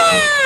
Yeah!